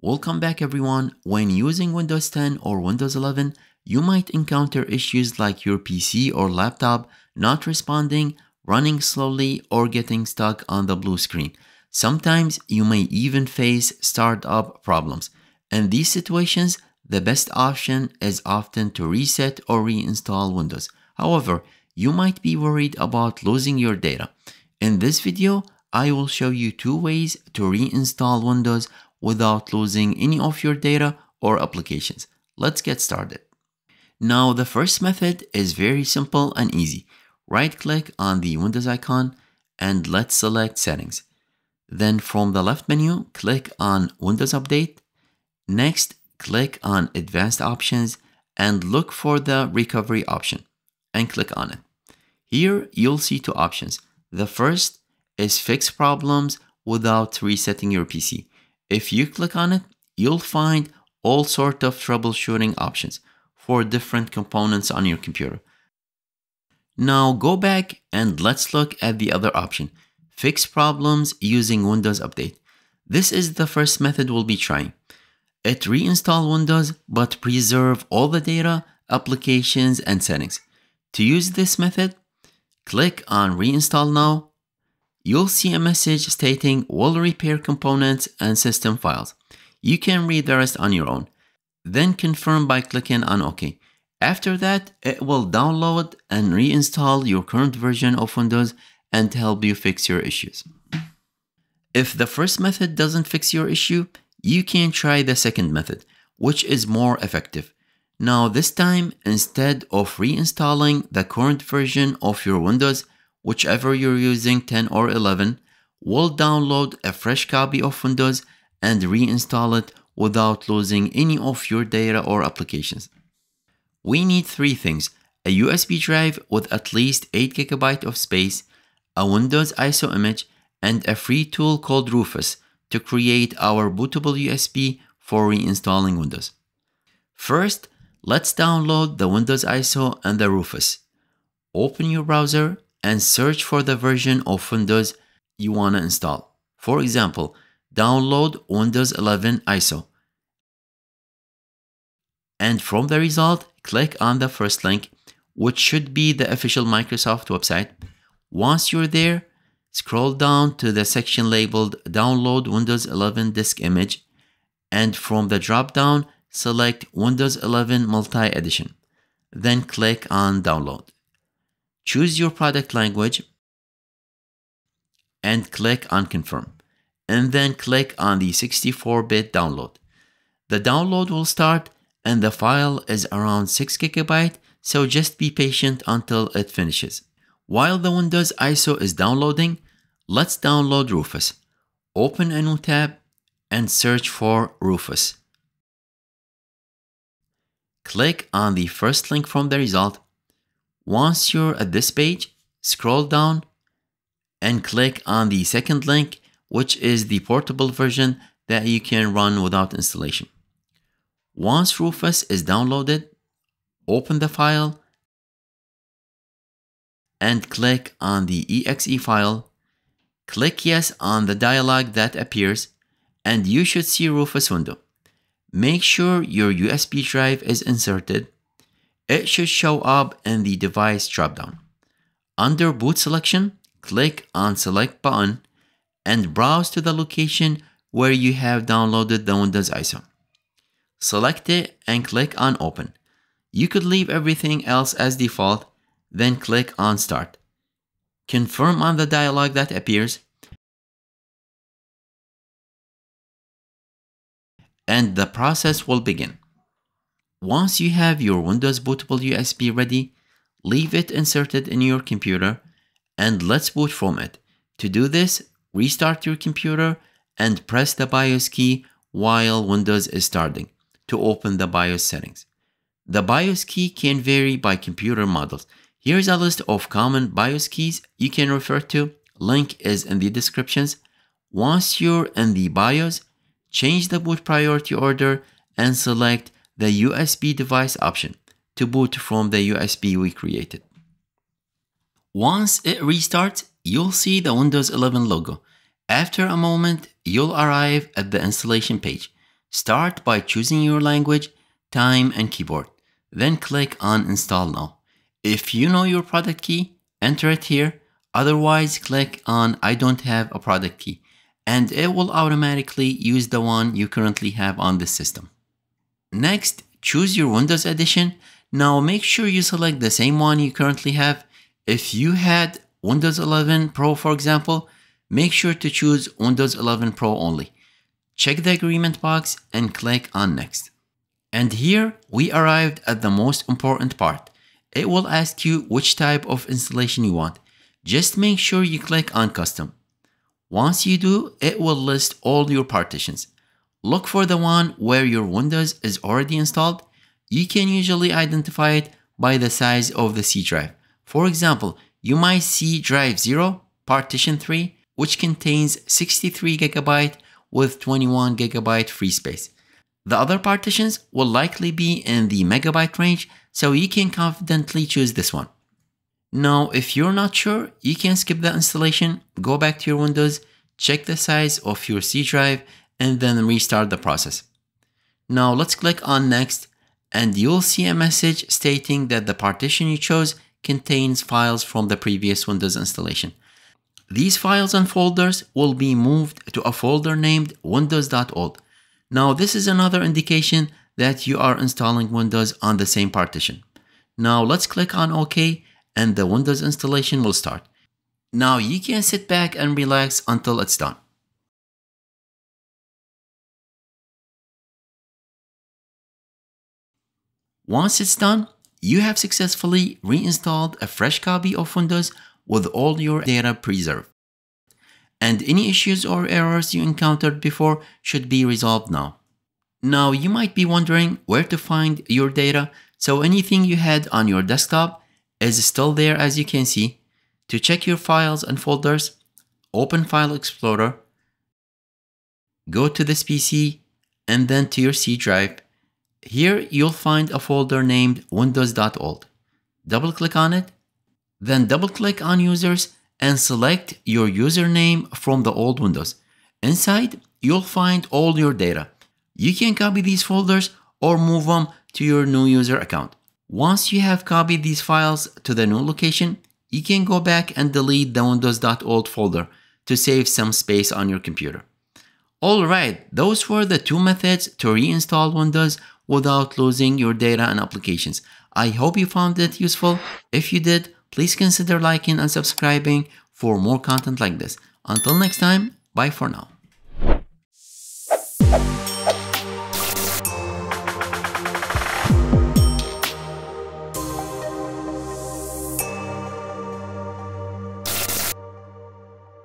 Welcome back everyone. When using Windows 10 or Windows 11, you might encounter issues like your PC or laptop not responding, running slowly, or getting stuck on the blue screen. Sometimes you may even face startup problems. In these situations, the best option is often to reset or reinstall Windows. However, you might be worried about losing your data. In this video, I will show you two ways to reinstall Windows without losing any of your data or applications. Let's get started. Now, the first method is very simple and easy. Right click on the Windows icon and let's select settings. Then from the left menu, click on Windows Update. Next, click on Advanced Options and look for the Recovery option and click on it. Here, you'll see two options. The first is Fix Problems without resetting your PC. If you click on it, you'll find all sort of troubleshooting options for different components on your computer. Now go back and let's look at the other option, fix problems using Windows Update. This is the first method we'll be trying. It reinstall Windows but preserve all the data, applications, and settings. To use this method, click on reinstall now. You'll see a message stating will repair components and system files. You can read the rest on your own. Then confirm by clicking on OK. After that, it will download and reinstall your current version of Windows and help you fix your issues. If the first method doesn't fix your issue, you can try the second method, which is more effective. Now this time, instead of reinstalling the current version of your Windows, whichever you're using 10 or 11, we'll download a fresh copy of Windows and reinstall it without losing any of your data or applications. We need three things, a USB drive with at least 8GB of space, a Windows ISO image, and a free tool called Rufus to create our bootable USB for reinstalling Windows. First, let's download the Windows ISO and the Rufus. Open your browser and search for the version of Windows you want to install. For example, download Windows 11 ISO. And from the result, click on the first link, which should be the official Microsoft website. Once you're there, scroll down to the section labeled Download Windows 11 Disk Image, and from the drop-down, select Windows 11 Multi-Edition. Then click on Download. Choose your product language and click on Confirm. And then click on the 64-bit download. The download will start and the file is around 6 GB, so just be patient until it finishes. While the Windows ISO is downloading, let's download Rufus. Open a new tab and search for Rufus. Click on the first link from the result. Once you're at this page, scroll down and click on the second link, which is the portable version that you can run without installation. Once Rufus is downloaded, open the file and click on the exe file. Click yes on the dialog that appears and you should see Rufus window. Make sure your USB drive is inserted. It should show up in the device dropdown. Under boot selection, click on select button and browse to the location where you have downloaded the Windows ISO. Select it and click on open. You could leave everything else as default, then click on start. Confirm on the dialog that appears and the process will begin. Once you have your Windows bootable USB ready, leave it inserted in your computer and let's boot from it. To do this, restart your computer and press the BIOS key while Windows is starting to open the BIOS settings. The BIOS key can vary by computer models. Here's a list of common BIOS keys you can refer to. Link is in the descriptions. Once you're in the BIOS, change the boot priority order and select the USB device option to boot from the USB we created. Once it restarts, you'll see the Windows 11 logo. After a moment, you'll arrive at the installation page. Start by choosing your language, time, and keyboard. Then click on Install Now. If you know your product key, enter it here. Otherwise, click on I don't have a product key and it will automatically use the one you currently have on the system. Next, choose your Windows edition. Now make sure you select the same one you currently have. If you had Windows 11 Pro, for example, make sure to choose Windows 11 Pro only. Check the agreement box and click on Next. And here we arrived at the most important part. It will ask you which type of installation you want. Just make sure you click on Custom. Once you do, it will list all your partitions. Look for the one where your Windows is already installed. You can usually identify it by the size of the C drive. For example, you might see drive 0, partition 3, which contains 63 GB with 21 GB free space. The other partitions will likely be in the megabyte range, so you can confidently choose this one. Now, if you're not sure, you can skip the installation, go back to your Windows, check the size of your C drive, and then restart the process. Now let's click on next and you'll see a message stating that the partition you chose contains files from the previous Windows installation. These files and folders will be moved to a folder named windows.old. Now this is another indication that you are installing Windows on the same partition. Now let's click on OK and the Windows installation will start. Now you can sit back and relax until it's done. Once it's done, you have successfully reinstalled a fresh copy of Windows with all your data preserved. And any issues or errors you encountered before should be resolved now. Now you might be wondering where to find your data, so anything you had on your desktop is still there as you can see. To check your files and folders, open File Explorer, go to this PC, and then to your C drive. Here you'll find a folder named windows.old. Double click on it, then double click on users and select your username from the old Windows. Inside, you'll find all your data. You can copy these folders or move them to your new user account. Once you have copied these files to the new location, you can go back and delete the windows.old folder to save some space on your computer. Alright, those were the two methods to reinstall Windows without losing your data and applications. I hope you found it useful. If you did, please consider liking and subscribing for more content like this. Until next time, bye for now.